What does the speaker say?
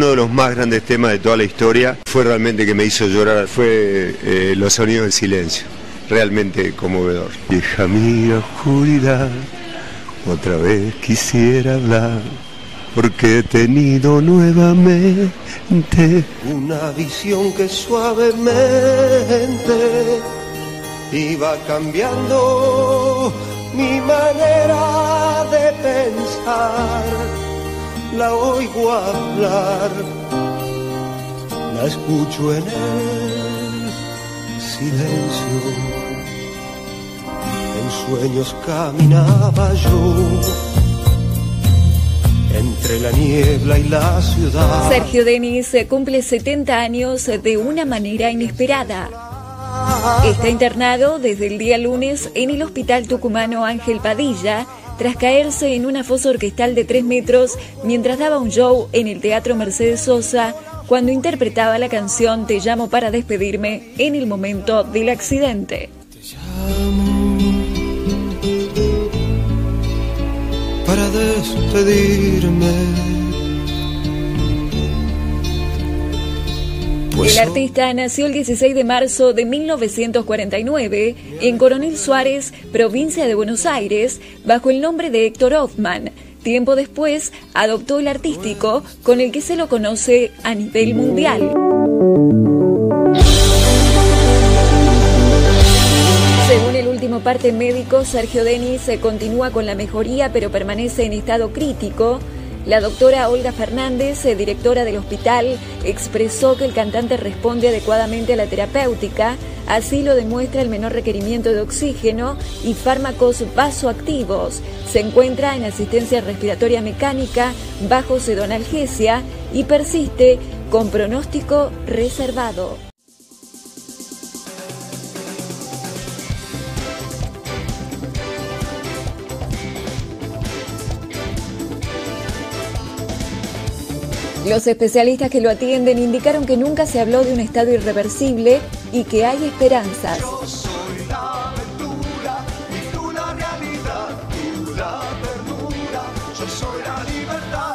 uno de los más grandes temas de toda la historia fue realmente que me hizo llorar, fue eh, Los sonidos del silencio, realmente conmovedor. Vieja mi oscuridad, otra vez quisiera hablar, porque he tenido nuevamente una visión que suavemente iba cambiando mi manera de pensar. La oigo hablar, la escucho en el silencio. En sueños caminaba yo entre la niebla y la ciudad. Sergio Denis cumple 70 años de una manera inesperada. Está internado desde el día lunes en el Hospital Tucumano Ángel Padilla tras caerse en una fosa orquestal de 3 metros mientras daba un show en el Teatro Mercedes Sosa cuando interpretaba la canción Te llamo para despedirme en el momento del accidente. Te llamo para despedirme. El artista nació el 16 de marzo de 1949 en Coronel Suárez, provincia de Buenos Aires, bajo el nombre de Héctor Hoffman. Tiempo después adoptó el artístico con el que se lo conoce a nivel mundial. Según el último parte médico, Sergio Denis continúa con la mejoría pero permanece en estado crítico. La doctora Olga Fernández, eh, directora del hospital, expresó que el cantante responde adecuadamente a la terapéutica, así lo demuestra el menor requerimiento de oxígeno y fármacos vasoactivos. Se encuentra en asistencia respiratoria mecánica bajo sedonalgesia y persiste con pronóstico reservado. Los especialistas que lo atienden indicaron que nunca se habló de un estado irreversible y que hay esperanzas. Yo soy la aventura